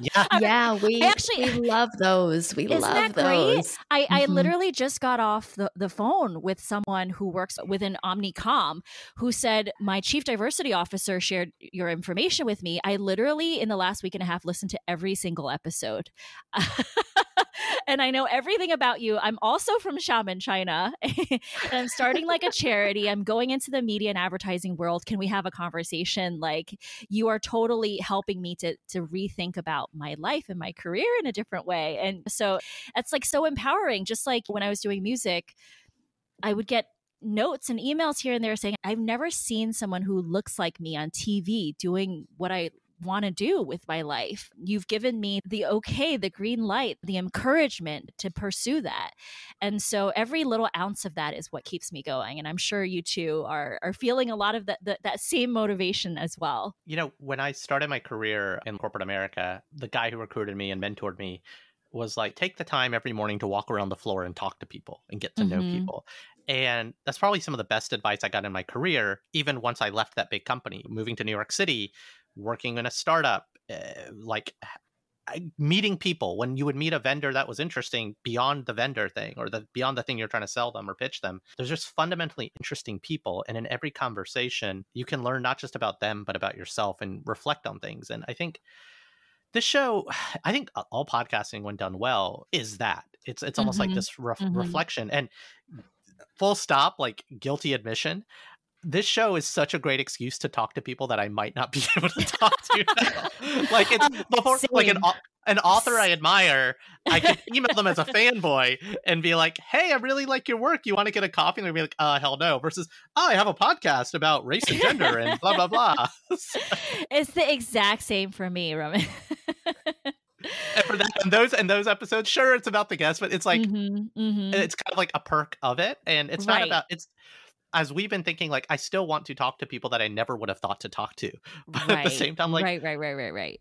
yeah, yeah, we actually we love those. We love those. I, mm-hmm. I literally just got off the, the phone with someone who works within Omnicom who said my chief diversity officer shared your information with me. I literally in the last week and a half listened to every single episode. and I know everything about you. I'm also from Xiamen, China. and I'm starting like a charity. I'm going into the media and advertising world. Can we have a conversation? Like you are totally helping me to to rethink about my life and my career in a different way. And so it's like so empowering. Just like when I was doing music, I would get notes and emails here and there saying, I've never seen someone who looks like me on TV doing what I want to do with my life. You've given me the okay, the green light, the encouragement to pursue that. And so every little ounce of that is what keeps me going. And I'm sure you two are are feeling a lot of that that, that same motivation as well. You know, when I started my career in corporate America, the guy who recruited me and mentored me was like take the time every morning to walk around the floor and talk to people and get to mm-hmm. know people and that's probably some of the best advice i got in my career even once i left that big company moving to new york city working in a startup, uh, like meeting people when you would meet a vendor that was interesting beyond the vendor thing or the beyond the thing you're trying to sell them or pitch them there's just fundamentally interesting people and in every conversation you can learn not just about them but about yourself and reflect on things and i think this show i think all podcasting when done well is that it's it's almost mm-hmm. like this ref- mm-hmm. reflection and full stop like guilty admission this show is such a great excuse to talk to people that I might not be able to talk to. like it's before, Same. like an an author I admire, I can email them as a fanboy and be like, "Hey, I really like your work. You want to get a coffee?" And they'll be like, "Uh, hell no." Versus, "Oh, I have a podcast about race and gender and blah blah blah." it's the exact same for me, Roman. and for that, and those and those episodes, sure, it's about the guest, but it's like mm-hmm, mm-hmm. it's kind of like a perk of it, and it's right. not about it's as we've been thinking, like I still want to talk to people that I never would have thought to talk to, but right. at the same time, like right, right, right, right, right.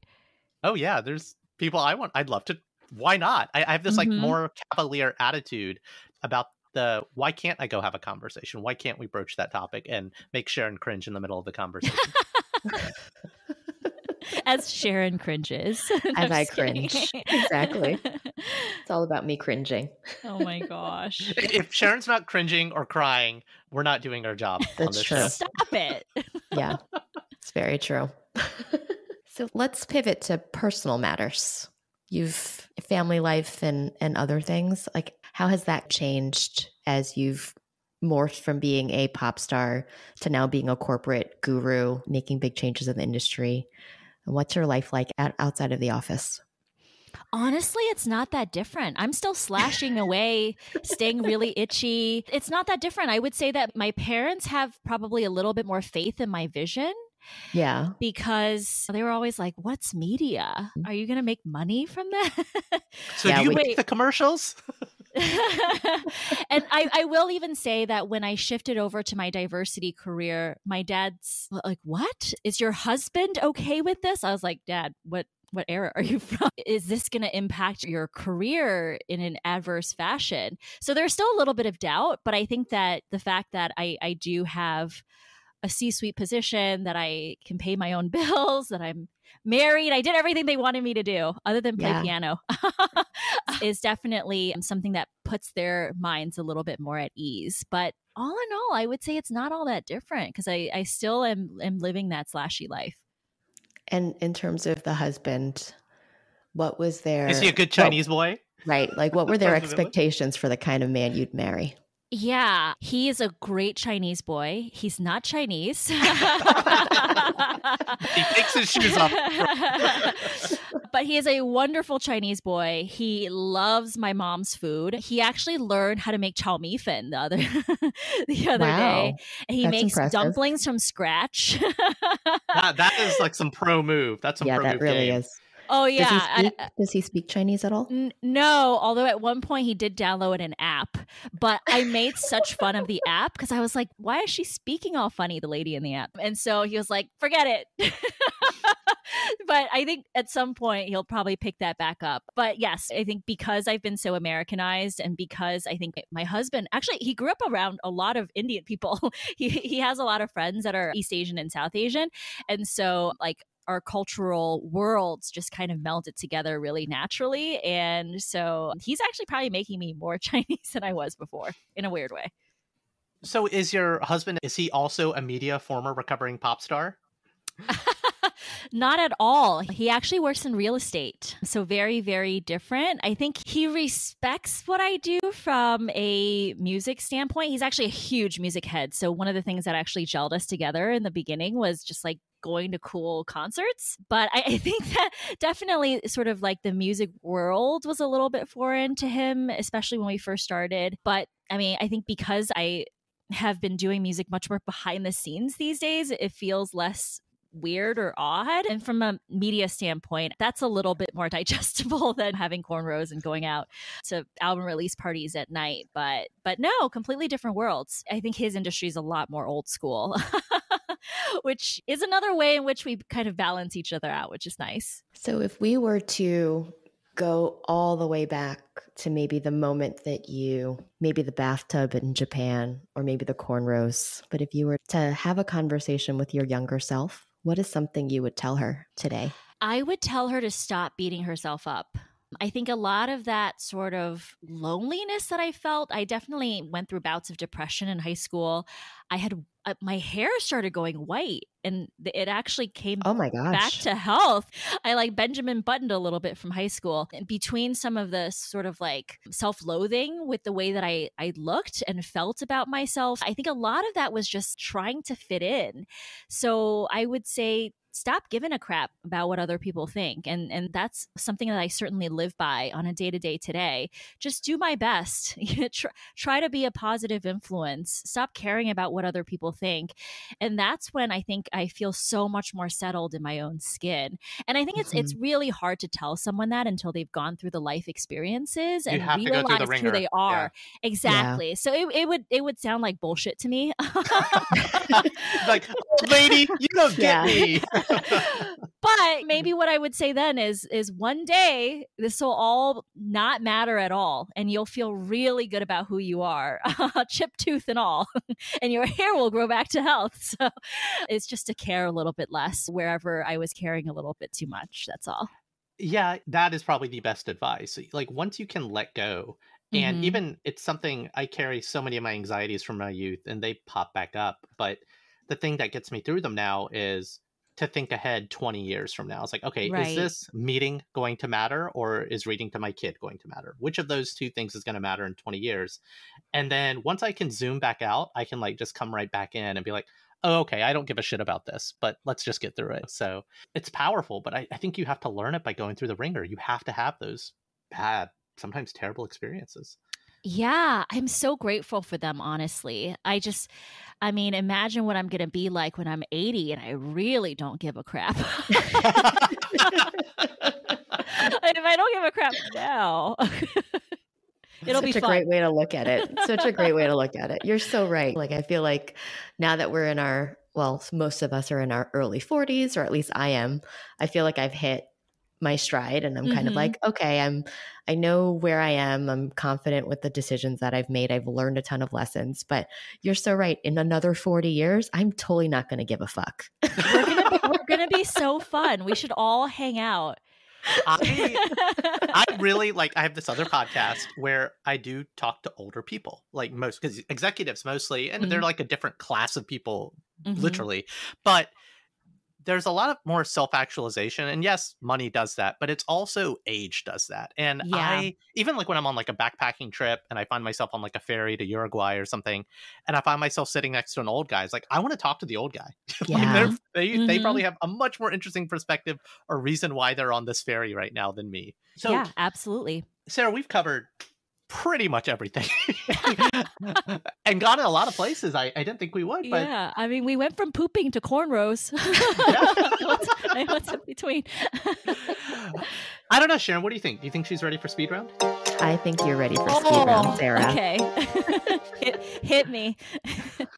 Oh yeah, there's people I want. I'd love to. Why not? I, I have this mm-hmm. like more cavalier attitude about the why can't I go have a conversation? Why can't we broach that topic and make Sharon cringe in the middle of the conversation? As Sharon cringes. As I cringe. exactly. It's all about me cringing. Oh my gosh. If Sharon's not cringing or crying, we're not doing our job. That's true. Show. Stop it. yeah, it's very true. so let's pivot to personal matters. You've family life and and other things. Like how has that changed as you've morphed from being a pop star to now being a corporate guru, making big changes in the industry? And what's your life like at, outside of the office? Honestly, it's not that different. I'm still slashing away, staying really itchy. It's not that different. I would say that my parents have probably a little bit more faith in my vision. Yeah. Because they were always like, What's media? Mm-hmm. Are you going to make money from that? So Yeah, do you we- make the commercials? and I, I will even say that when I shifted over to my diversity career, my dad's like, What? Is your husband okay with this? I was like, Dad, what what era are you from? Is this going to impact your career in an adverse fashion? So there's still a little bit of doubt, but I think that the fact that I, I do have a C suite position, that I can pay my own bills, that I'm married, I did everything they wanted me to do other than play Yeah. piano, is definitely something that puts their minds a little bit more at ease. But all in all, I would say it's not all that different because I, I still am, am living that slashy life. And in terms of the husband, what was their Is he a good what- Chinese boy? right? Like what were their expectations for the kind of man you'd marry? Yeah, he is a great Chinese boy. He's not Chinese. he takes his shoes off. but he is a wonderful Chinese boy. He loves my mom's food. He actually learned how to make chow mei fun the other the other Wow. day. And he That's makes impressive. dumplings from scratch. That, that is like some pro move. That's some yeah, pro that move really game. is. oh Does yeah. he I- does he speak Chinese at all? N- no, although at one point he did download an app, but I made such fun of the app because I was like, why is she speaking all funny, the lady in the app? And so he was like, forget it. but I think at some point he'll probably pick that back up. But yes, I think because I've been so Americanized and because I think my husband actually he grew up around a lot of Indian people. he he has a lot of friends that are East Asian and South Asian. And so like our cultural worlds just kind of melted together really naturally. And so he's actually probably making me more Chinese than I was before in a weird way. So is your husband is he also a media former recovering pop star? Not at all. He actually works in real estate. So, very, very different. I think he respects what I do from a music standpoint. He's actually a huge music head. So, one of the things that actually gelled us together in the beginning was just like going to cool concerts. But I, I think that definitely sort of like the music world was a little bit foreign to him, especially when we first started. But I mean, I think because I have been doing music much more behind the scenes these days, it feels less weird or odd. And from a media standpoint, that's a little bit more digestible than having cornrows and going out to album release parties at night. But but no, completely different worlds. I think his industry is a lot more old school. which is another way in which we kind of balance each other out, which is nice. So if we were to go all the way back to maybe the moment that you maybe the bathtub in Japan or maybe the cornrows, but if you were to have a conversation with your younger self, what is something you would tell her today? I would tell her to stop beating herself up. I think a lot of that sort of loneliness that I felt, I definitely went through bouts of depression in high school. I had uh, my hair started going white and it actually came Oh my gosh. back to health. I like Benjamin buttoned a little bit from high school. And between some of the sort of like self-loathing with the way that I I looked and felt about myself, I think a lot of that was just trying to fit in. So I would say stop giving a crap about what other people think and and that's something that I certainly live by on a day-to-day today. Just do my best. Try, try to be a positive influence. Stop caring about what other people think. And that's when I think I feel so much more settled in my own skin. And I think it's it's mm-hmm. really hard to tell someone that until they've gone through the life experiences and have realize the who ringer. they Yeah. are. Exactly. So it, it would it would sound like bullshit to me. Like, "Old lady, you don't get Yeah. me. But maybe what I would say then is is one day this will all not matter at all and you'll feel really good about who you are chip tooth and all and your hair will grow back to health so it's just to care a little bit less wherever I was caring a little bit too much that's all yeah, that is probably the best advice. Like once you can let go, and Mhm. even it's something I carry so many of my anxieties from my youth, and they pop back up. But the thing that gets me through them now is to think ahead 20 years from now. It's like, okay, Right. is this meeting going to matter or is reading to my kid going to matter? Which of those two things is going to matter in 20 years? And then once I can zoom back out, I can like just come right back in and be like, oh, okay, I don't give a shit about this, but let's just get through it. So it's powerful, but I, I think you have to learn it by going through the ringer. You have to have those bad, sometimes terrible experiences. Yeah, I'm so grateful for them, honestly. I just, I mean, imagine what I'm going to be like when I'm 80 and I really don't give a crap. if I don't give a crap now, it'll Such be a fun. great way to look at it. Such a great way to look at it. You're so right. Like, I feel like now that we're in our, well, most of us are in our early 40s, or at least I am, I feel like I've hit my stride and I'm kind of Mhm. like, okay, I'm I know where I am. I'm confident with the decisions that I've made. I've learned a ton of lessons, but you're so right. In another 40 years, I'm totally not going to give a fuck. We're gonna, be, we're gonna be so fun. We should all hang out. I, I really like, I have this other podcast where I do talk to older people, like most, because executives mostly, and they're Mhm. like a different class of people Mhm. literally. But there's a lot of more self actualization. And yes, money does that, but it's also age does that. And Yeah. I, even like when I'm on like a backpacking trip and I find myself on like a ferry to Uruguay or something, and I find myself sitting next to an old guy, it's like, I want to talk to the old guy. like Yeah. they're, they, they Mhm. probably have a much more interesting perspective or reason why they're on this ferry right now than me. So, yeah, absolutely. Sarah, we've covered pretty much everything and gone in a lot of places I, I didn't think we would, but yeah, I mean, we went from pooping to cornrows. what's, what's in between? I don't know, Sharon. What do you think? Do you think she's ready for speed round? I think you're ready for speed Oh, round, Sarah. Okay, hit, hit me.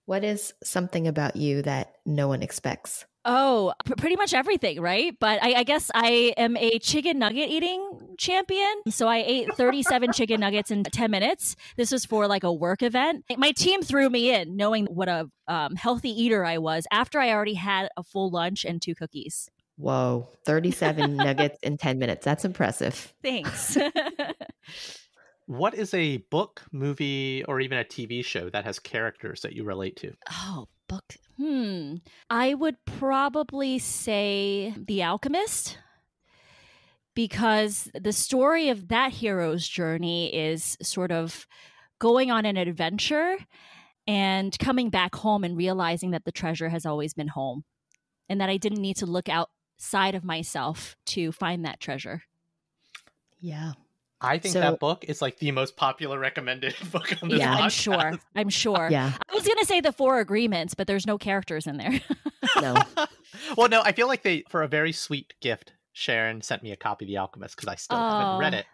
What is something about you that no one expects? Oh, pr- pretty much everything, right? But I, I guess I am a chicken nugget eating champion. So I ate 37 chicken nuggets in 10 minutes. This was for like a work event. My team threw me in knowing what a um, healthy eater I was after I already had a full lunch and two cookies. Whoa, 37 nuggets in 10 minutes. That's impressive. Thanks. What is a book, movie, or even a TV show that has characters that you relate to? oh, book. Hmm. I would probably say The Alchemist because the story of that hero's journey is sort of going on an adventure and coming back home and realizing that the treasure has always been home and that I didn't need to look outside of myself to find that treasure. Yeah. I think So- that book is like the most popular recommended book on this Yeah, I'm sure. I'm sure. Yeah. I was going to say the four agreements, but there's no characters in there. No. well, no, I feel like they, for a very sweet gift, Sharon sent me a copy of The Alchemist because I still haven't read Oh. it.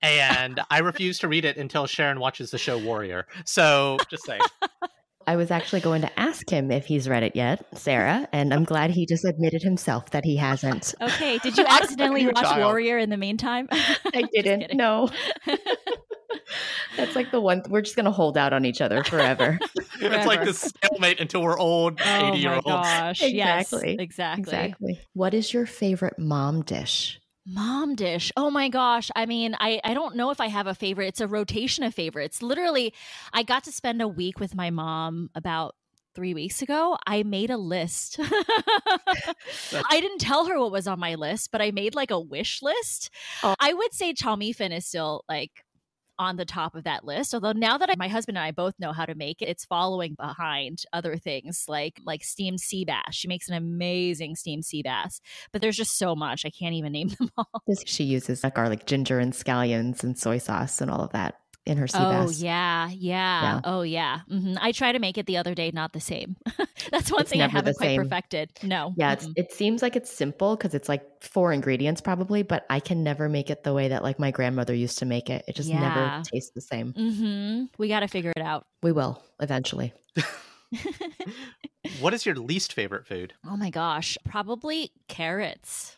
And I refuse to read it until Sharon watches the show Warrior. So just say, I was actually going to ask him if he's read it yet, Sarah, and I'm glad he just admitted himself that he hasn't. Okay. Did you accidentally watch child. Warrior in the meantime? I didn't. No. That's like the one we're just going to hold out on each other forever. it's like the stalemate until we're old, 80 oh year my olds. gosh. Exactly. Yes, exactly. exactly. What is your favorite mom dish? Mom dish. Oh my gosh. I mean, I, I don't know if I have a favorite. It's a rotation of favorites. Literally, I got to spend a week with my mom about three weeks ago. I made a list. I didn't tell her what was on my list, but I made like a wish list. Oh. I would say chow mei fun is still like on the top of that list. Although now that I, my husband and I both know how to make it, it's following behind other things like like steamed sea bass. She makes an amazing steamed sea bass, but there's just so much I can't even name them all. She uses like garlic, ginger, and scallions and soy sauce and all of that in her sea oh bass. yeah, yeah, Yeah. oh yeah. hmm I try to make it the other day, not the same. That's one It's thing I haven't quite same. perfected. No, Yeah, it seems like it's simple because it's like four ingredients probably, but I can never make it the way that like my grandmother used to make it. It just Yeah. never tastes the same. Mm-hmm. We got to figure it out. We will eventually. What is your least favorite food? Oh my gosh, probably carrots.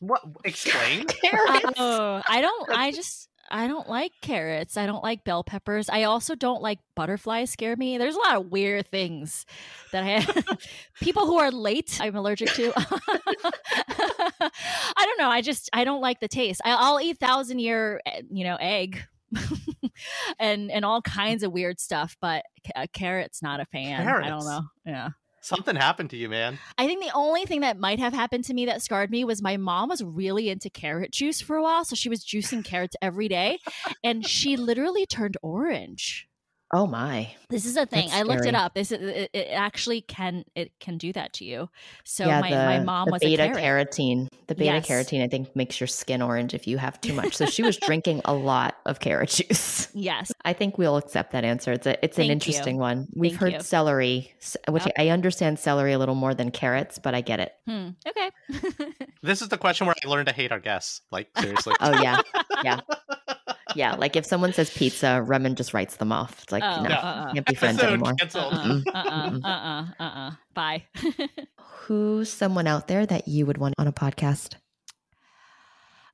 What? Explain. Oh, I don't. I just. I don't like carrots. I don't like bell peppers. I also don't like butterflies. Scare me. There's a lot of weird things that I. people who are late, I'm allergic to. I don't know. I just I don't like the taste. I, I'll eat thousand year, eh, you know, egg. and and all kinds of weird stuff, but uh, carrots not a fan. I don't know. Yeah. Something happened to you, man. I think the only thing that might have happened to me that scarred me was my mom was really into carrot juice for a while. So she was juicing carrots every day and she literally turned orange. Oh my. This is a thing. That's I looked it up. This is, it, it actually can it can do that to you. So yeah, my, the, my mom the was beta a carrot. carotene. The beta Yes. carotene, I think, makes your skin orange if you have too much. So she was drinking a lot of carrot juice. Yes. I think we'll accept that answer. It's a, it's Thank an you. interesting one. We've Thank heard you. celery, which Yep. I understand celery a little more than carrots, but I get it. Hmm. Okay. This is the question where I learned to hate our guests. Like seriously. Oh yeah, yeah, yeah. Like if someone says pizza, Remen just writes them off. It's like Oh, no, Yeah. uh-uh. can't be friends Episode anymore. canceled. Uh-uh. Uh-uh. Uh-uh. Uh-uh. Bye. Who's someone out there that you would want on a podcast?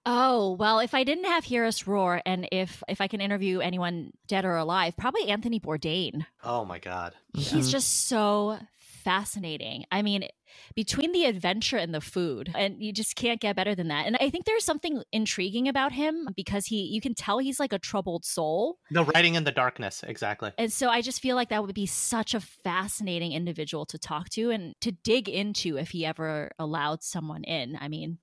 Oh, well, if I didn't have Hear Us Roar and if if I can interview anyone dead or alive, probably Anthony Bourdain. Oh my god. He's Mhm. just so fascinating. I mean, between the adventure and the food, and you just can't get better than that. And I think there's something intriguing about him because he you can tell he's like a troubled soul. The writing in the darkness, exactly. And so I just feel like that would be such a fascinating individual to talk to and to dig into if he ever allowed someone in. I mean,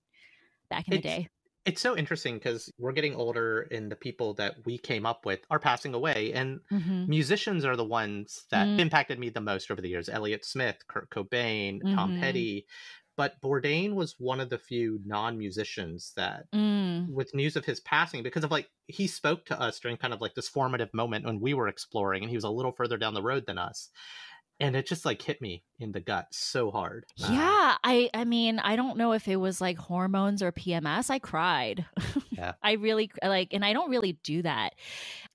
back in the day. It's so interesting because we're getting older and the people that we came up with are passing away. And hmm musicians are the ones that Mm. impacted me the most over the years. Elliott Smith, Kurt Cobain, Tom Mhm. Petty. But Bourdain was one of the few non-musicians that Mm. with news of his passing because of like he spoke to us during kind of like this formative moment when we were exploring and he was a little further down the road than us and it just like hit me in the gut so hard Uh, Yeah, I I mean, I don't know if it was like hormones or PMS. I cried. Yeah. I really like and I don't really do that.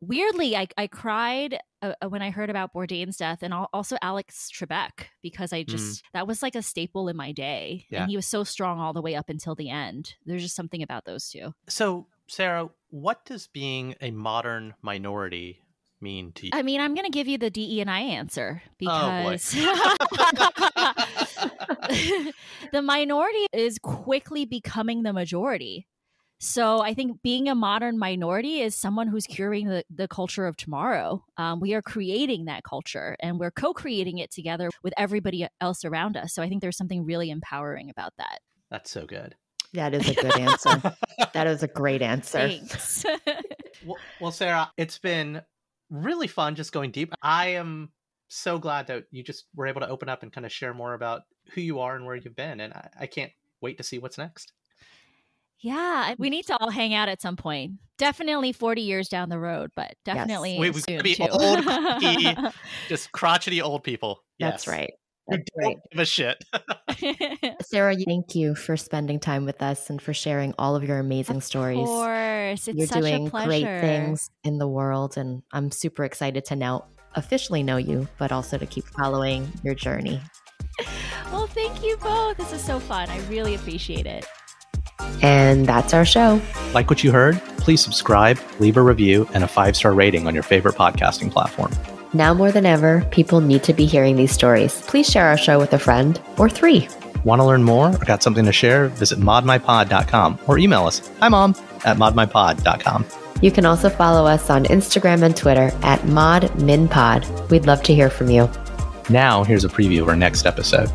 Weirdly, I I cried uh, uh, when I heard about Bourdain's death and also Alex Trebek because I just that was like a staple in my day Yeah. and he was so strong all the way up until the end. There's just something about those two. so sarah what does being a modern minority mean to you I mean, I'm going to give you the DE and I answer Oh, because the minority is quickly becoming the majority. So I think being a modern minority is someone who's curating the, the culture of tomorrow. Um, we are creating that culture and we're co-creating it together with everybody else around us. So I think there's something really empowering about that. that's so good That is a good answer. that is a great answer. Thanks. well, well sarah it's been really fun just going deep i am so glad that you just were able to open up and kind of share more about who you are and where you've been and i, I can't wait to see what's next yeah, we need to all hang out at some point. Definitely 40 years down the road, but definitely We- we soon be too. old, just crotchety old people That's right. Who That's don't right. give a shit Sarah, thank you for spending time with us and for sharing all of your amazing Of stories. Of course, it's You're such doing a pleasure. great things in the world, and I'm super excited to now officially know you, but also to keep following your journey. Well, thank you both. This is so fun. I really appreciate it. And that's our show. Like what you heard? Please subscribe, leave a review, and a five star rating on your favorite podcasting platform. Now more than ever, people need to be hearing these stories. Please share our show with a friend or three. Want to learn more or got something to share? Visit modminpod.com or email us. Hi, mom, at modminpod.com. You can also follow us on Instagram and Twitter at ModMinPod. We'd love to hear from you. Now, here's a preview of our next episode.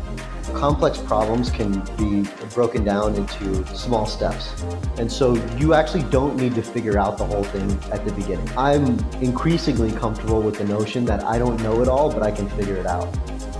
Complex problems can be broken down into small steps. And so you actually don't need to figure out the whole thing at the beginning. I'm increasingly comfortable with the notion that I don't know it all, but I can figure it out.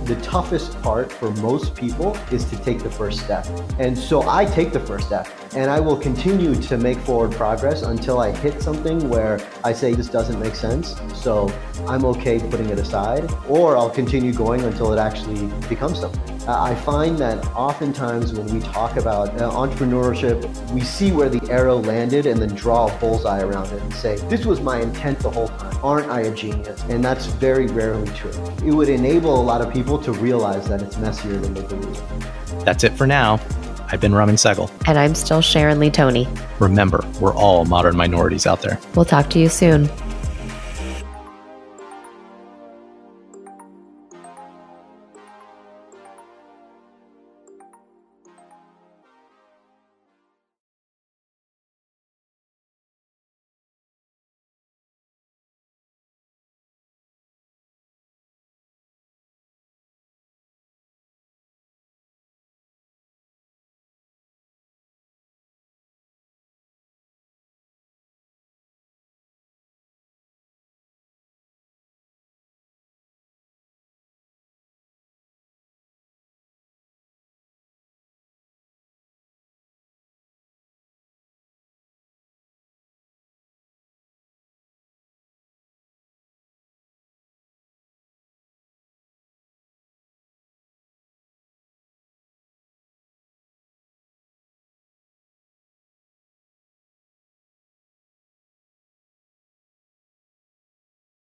The toughest part for most people is to take the first step. And so I take the first step and I will continue to make forward progress until I hit something where I say this doesn't make sense. So I'm okay putting it aside, or I'll continue going until it actually becomes something. Uh, I find that oftentimes when we talk about uh, entrepreneurship, we see where the arrow landed and then draw a bullseye around it and say, this was my intent the whole time. Aren't I a genius? And that's very rarely true. It would enable a lot of people to realize that it's messier than they believe. That's it for now. I've been Raman Segal. And I'm still Sharon Lee Tony. Remember, we're all modern minorities out there. We'll talk to you soon.